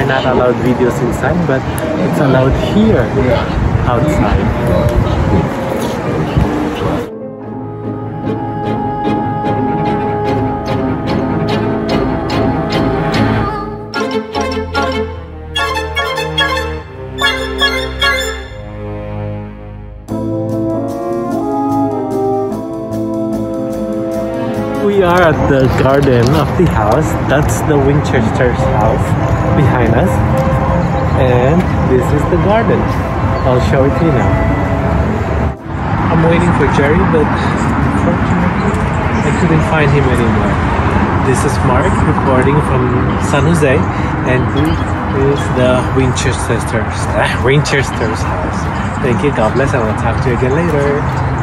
they're not allowed videos inside, but it's allowed here outside. We are at the garden of the house. That's the Winchester's house behind us. And this is the garden. I'll show it to you now. I'm waiting for Jerry, but unfortunately I couldn't find him anymore. This is Mark recording from San Jose, and this is the Winchester's, Winchester's house. Thank you. God bless, and I'll talk to you again later.